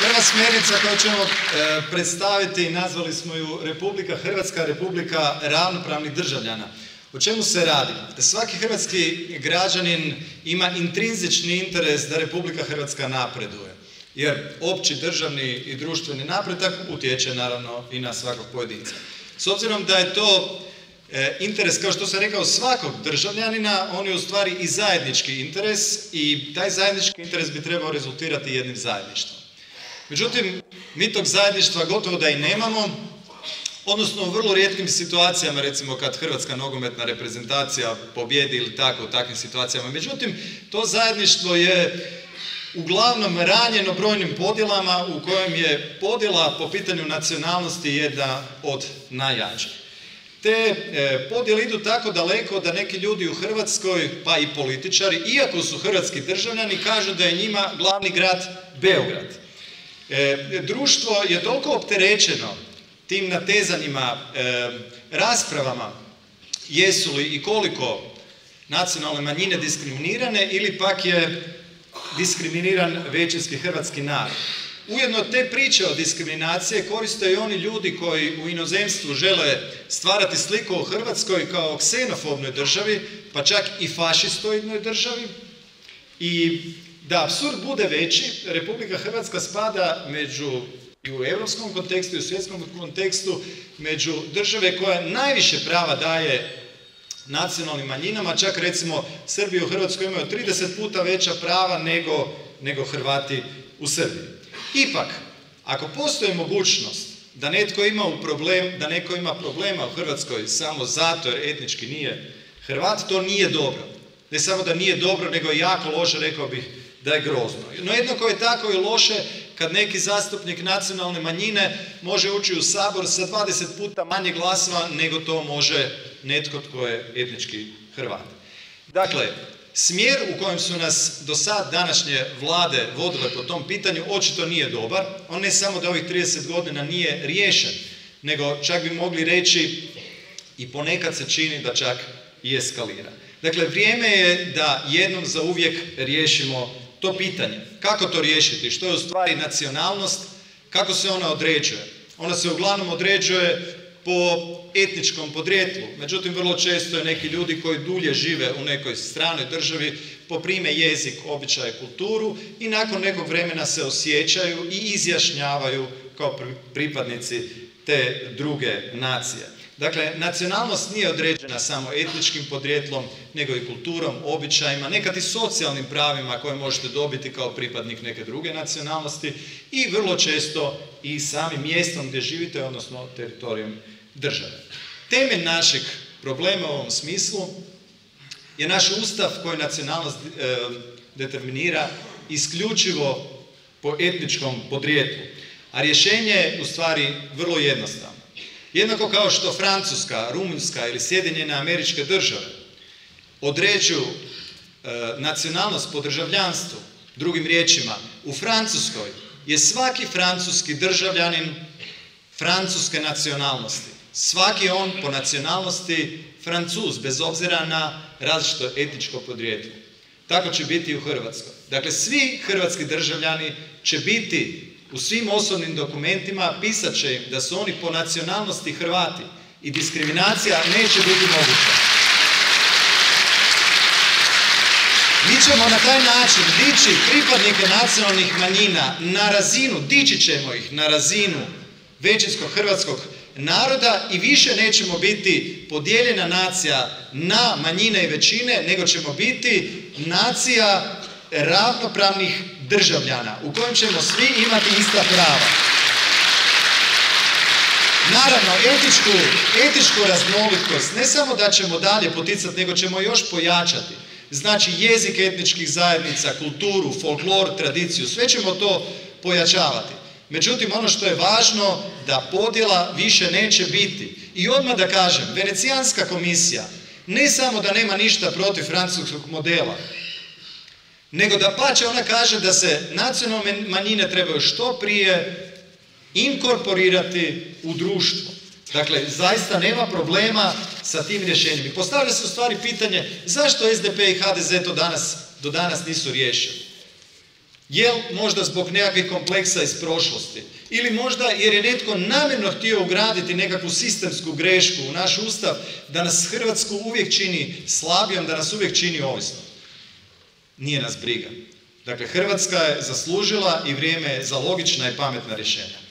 Prva smjernica koju ćemo e, predstaviti, nazvali smo ju Republika Hrvatska, Republika ravnopravnih državljana. O čemu se radi? Svaki hrvatski građanin ima intrinzični interes da Republika Hrvatska napreduje. Jer opći državni i društveni napredak utječe naravno i na svakog pojedinca. S obzirom da je to e, interes, kao što sam rekao, svakog državljanina, on je u stvari i zajednički interes i taj zajednički interes bi trebao rezultirati jednim zajedništvom. Međutim, mi tog zajedništva gotovo da i nemamo, odnosno u vrlo rijetkim situacijama, recimo kad Hrvatska nogometna reprezentacija pobjedi ili tako u takvim situacijama. Međutim, to zajedništvo je uglavnom ranjeno brojnim podjelama u kojem je podjela po pitanju nacionalnosti jedna od najjačih. Te e, podjele idu tako daleko da neki ljudi u Hrvatskoj, pa i političari, iako su hrvatski državljani, kažu da je njima glavni grad Beograd. E, društvo je toliko opterećeno tim natezanjima, e, raspravama, jesu li i koliko nacionalne manjine diskriminirane ili pak je diskriminiran većinski hrvatski narod. Ujedno te priče o diskriminacije koriste i oni ljudi koji u inozemstvu žele stvarati sliku o Hrvatskoj kao ksenofobnoj državi, pa čak i fašistoidnoj državi. I da absurd bude veći, Republika Hrvatska spada među i u europskom kontekstu i u svjetskom kontekstu među države koja najviše prava daje nacionalnim manjinama, čak recimo Srbi u Hrvatskoj imaju 30 puta veća prava nego, nego Hrvati u Srbiji. Ipak, ako postoji mogućnost da netko ima u problem, da neko ima problema u Hrvatskoj samo zato jer etnički nije Hrvat, to nije dobro. Ne samo da nije dobro, nego je jako loše, rekao bih da je grozno. No jednako je tako i loše kad neki zastupnik nacionalne manjine može ući u sabor sa 20 puta manje glasova nego to može netko tko je etnički Hrvat. Dakle, smjer u kojem su nas do sad današnje vlade vodile po tom pitanju očito nije dobar. On ne samo da ovih 30 godina nije riješen, nego čak bi mogli reći i ponekad se čini da čak i eskalira. Dakle, vrijeme je da jednom za uvijek riješimo to pitanje. Kako to riješiti? Što je u stvari nacionalnost? Kako se ona određuje? Ona se uglavnom određuje po etničkom podrijetlu. Međutim, vrlo često je neki ljudi koji dulje žive u nekoj stranoj državi poprime jezik, običaje, kulturu i nakon nekog vremena se osjećaju i izjašnjavaju kao pripadnici te druge nacije. Dakle, nacionalnost nije određena samo etničkim podrijetlom, nego i kulturom, običajima, nekad i socijalnim pravima koje možete dobiti kao pripadnik neke druge nacionalnosti i vrlo često i samim mjestom gdje živite, odnosno teritorijom države. Temelj našeg problema u ovom smislu je naš ustav koji nacionalnost e, determinira isključivo po etničkom podrijetlu. A rješenje je u stvari vrlo jednostavno. Jednako kao što Francuska, Rumunjska ili Sjedinjene američke države određuju e, nacionalnost po državljanstvu, drugim riječima, u Francuskoj je svaki francuski državljanin francuske nacionalnosti. Svaki on po nacionalnosti francuz, bez obzira na različito etičko podrijetlo. Tako će biti i u Hrvatskoj. Dakle, svi hrvatski državljani će biti u svim osobnim dokumentima pisat će im da su oni po nacionalnosti Hrvati i diskriminacija neće biti moguća. Mi ćemo na taj način dići pripadnike nacionalnih manjina na razinu, dići ćemo ih na razinu većinskog hrvatskog naroda i više nećemo biti podijeljena nacija na manjine i većine, nego ćemo biti nacija ravnopravnih državljana u kojem ćemo svi imati ista prava. Naravno, etičku, etičku raznolikost ne samo da ćemo dalje poticati, nego ćemo još pojačati. Znači jezik etničkih zajednica, kulturu, folklor, tradiciju, sve ćemo to pojačavati. Međutim, ono što je važno, da podjela više neće biti. I odmah da kažem, Venecijanska komisija ne samo da nema ništa protiv francuskog modela, nego da pače ona kaže da se nacionalne manjine trebaju što prije inkorporirati u društvo. Dakle, zaista nema problema sa tim rješenjima. I postavlja se u stvari pitanje zašto SDP i HDZ to danas, do danas nisu riješili. Jel možda zbog nekakvih kompleksa iz prošlosti? Ili možda jer je netko namjerno htio ugraditi nekakvu sistemsku grešku u naš ustav da nas Hrvatsku uvijek čini slabijom, da nas uvijek čini ovisnom? Nije nas briga. Dakle, Hrvatska je zaslužila i vrijeme je za logična i pametna rješenja.